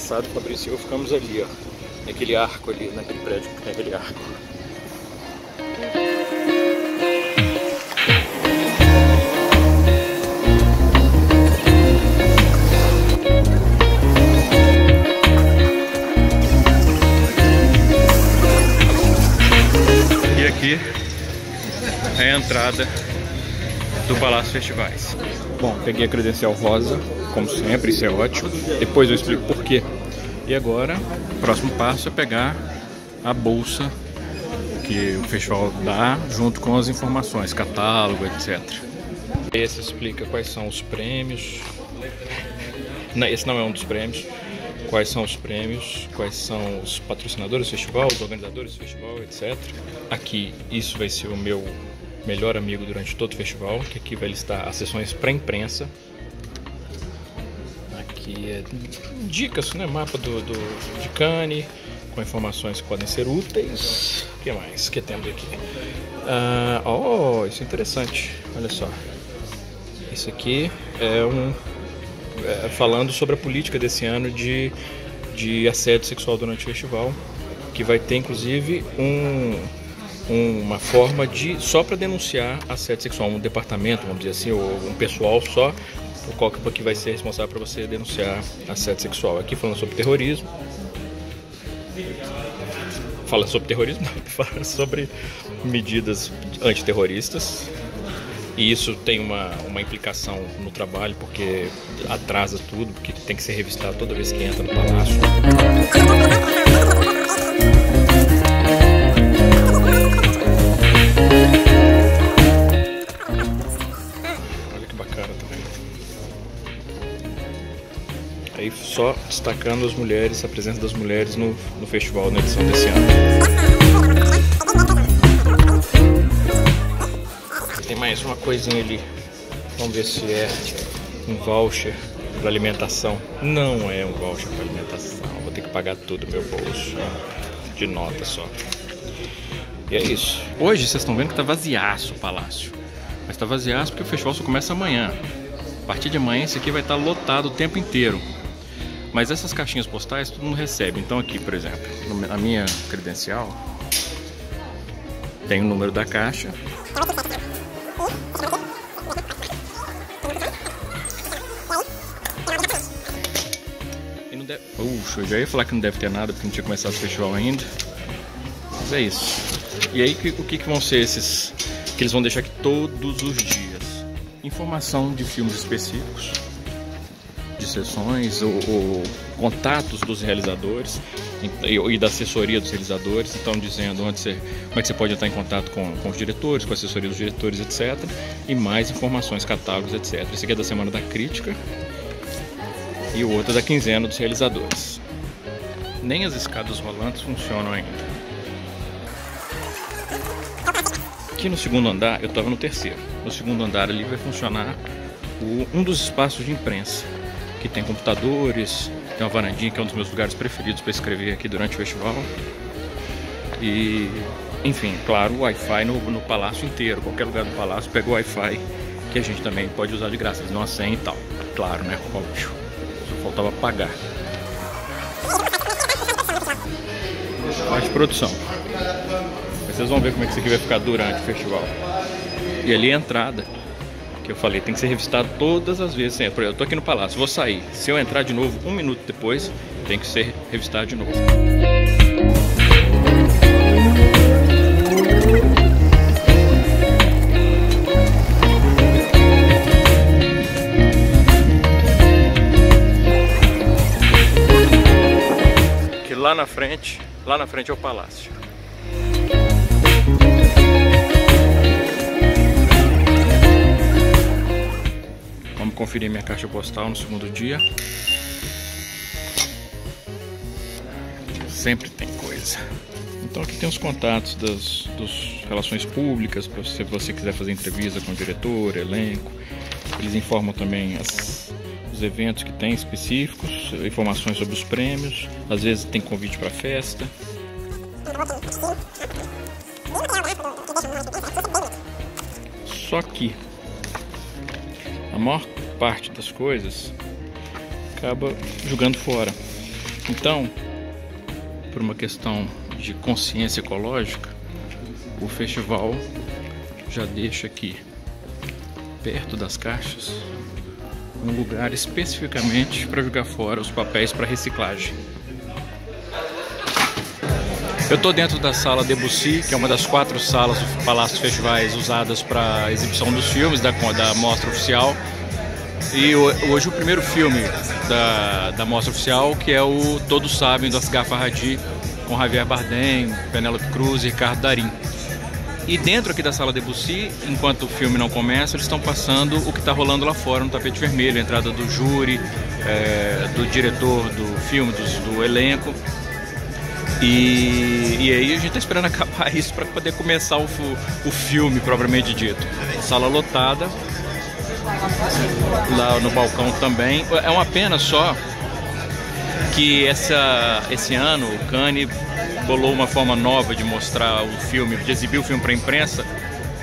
passado, o Fabrício e eu ficamos ali, ó. Naquele arco ali, naquele prédio que tem aquele arco. E aqui é a entrada do Palácio Festivais. Bom, peguei a credencial rosa, como sempre, isso é ótimo. Depois eu explico por quê. E agora, o próximo passo é pegar a bolsa que o festival dá, junto com as informações, catálogo, etc. Esse explica quais são os prêmios. Não, esse não é um dos prêmios. Quais são os prêmios, quais são os patrocinadores do festival, os organizadores do festival, etc. Aqui, isso vai ser o meu melhor amigo durante todo o festival, que aqui vai listar as sessões para imprensa. Aqui é dicas, né? Mapa do, do, de Cane, com informações que podem ser úteis. O que mais que temos aqui? Oh, isso é interessante. Olha só. Isso aqui é um. É, falando sobre a política desse ano de, de assédio sexual durante o festival, que vai ter inclusive um, uma forma de só para denunciar assédio sexual, um departamento, vamos dizer assim, ou um pessoal só, o qual que vai ser responsável para você denunciar assédio sexual. Aqui falando sobre terrorismo. Fala sobre terrorismo, não, fala sobre medidas antiterroristas. E isso tem uma, uma implicação no trabalho, porque atrasa tudo, porque tem que ser revistado toda vez que entra no palácio. Aí só destacando as mulheres, a presença das mulheres no, no festival na edição desse ano. Tem mais uma coisinha ali. Vamos ver se é um voucher para alimentação. Não é um voucher para alimentação. Vou ter que pagar tudo meu bolso. De nota só. E é isso. Hoje vocês estão vendo que tá vaziaço o palácio. Mas tá vaziaço porque o festival só começa amanhã. A partir de amanhã esse aqui vai estar lotado o tempo inteiro. Mas essas caixinhas postais todo mundo recebe. Então aqui, por exemplo, a minha credencial tem o número da caixa. E não deve... Puxa, eu já ia falar que não deve ter nada porque não tinha começado o festival ainda. Mas é isso. E aí o que, que vão ser esses que eles vão deixar aqui todos os dias? Informação de filmes específicos, sessões, ou contatos dos realizadores e, e, da assessoria dos realizadores. Então dizendo onde você, como é que você pode entrar em contato com, com os diretores, com a assessoria dos diretores, etc. E mais informações, catálogos, etc. Esse aqui é da semana da crítica e o outro é da quinzena dos realizadores. Nem as escadas rolantes funcionam ainda. Aqui no segundo andar, eu estava no terceiro. No segundo andar ali vai funcionar o, um dos espaços de imprensa, que tem computadores, tem uma varandinha que é um dos meus lugares preferidos para escrever aqui durante o festival. E, enfim, claro, o Wi-Fi no, no palácio inteiro, qualquer lugar do palácio pega o Wi-Fi que a gente também pode usar de graça, eles dão a senha e tal. Claro, né? Óbvio. Só faltava pagar. De produção. Vocês vão ver como é que isso aqui vai ficar durante o festival. E ali a entrada, que eu falei, tem que ser revistado todas as vezes. Por exemplo, eu tô aqui no palácio, vou sair. Se eu entrar de novo um minuto depois, tem que ser revistado de novo. Que lá na frente, lá na frente é o palácio. Conferir minha caixa postal no segundo dia. Sempre tem coisa. Então aqui tem os contatos das, das relações públicas, para se você quiser fazer entrevista com o diretor, elenco. Eles informam também as, os eventos que tem específicos, informações sobre os prêmios. Às vezes tem convite para festa. Só que a maior parte das coisas acaba jogando fora. Então, por uma questão de consciência ecológica, o festival já deixa aqui perto das caixas um lugar especificamente para jogar fora os papéis para reciclagem. Eu estou dentro da sala Debussy, que é uma das quatro salas do Palácio Festivais usadas para exibição dos filmes da, da mostra oficial. E hoje o primeiro filme da, da mostra oficial, que é o Todos Sabem, do Asghar Farhadi, com Javier Bardem, Penélope Cruz e Ricardo Darim. E dentro aqui da sala Debussy, enquanto o filme não começa, eles estão passando o que está rolando lá fora no tapete vermelho, a entrada do júri, é, do diretor do filme, do, do elenco. E, e aí a gente está esperando acabar isso para poder começar o, o filme propriamente dito. Sala lotada, lá no balcão também. É uma pena só que essa, esse ano o Cannes bolou uma forma nova de mostrar o filme, de exibir o filme para a imprensa.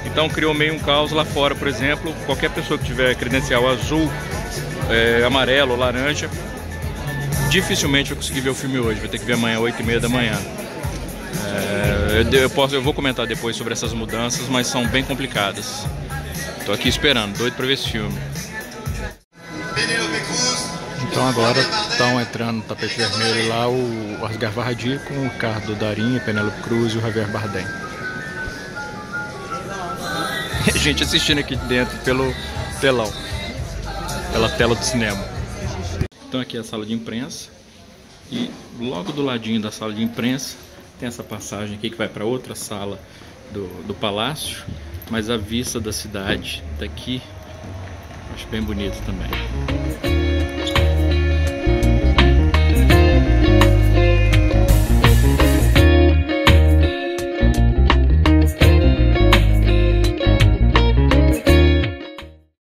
Então criou meio um caos lá fora, por exemplo, qualquer pessoa que tiver credencial azul, é, amarelo laranja, dificilmente vai conseguir ver o filme hoje, vai ter que ver amanhã, 8 e meia da manhã. É, eu, posso, eu vou comentar depois sobre essas mudanças, mas são bem complicadas. Tô aqui esperando, doido para ver esse filme. Então agora estão entrando no tapete vermelho lá o Oscar Varradi com o Ricardo Darim, Penélope Cruz e o Javier Bardem. Gente assistindo aqui dentro pelo telão, pela tela do cinema. Então aqui é a sala de imprensa e logo do ladinho da sala de imprensa tem essa passagem aqui que vai para outra sala do, do palácio, mas a vista da cidade daqui acho bem bonito também.